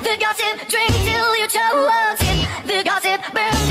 The gossip, drink till you choke. The gossip burns.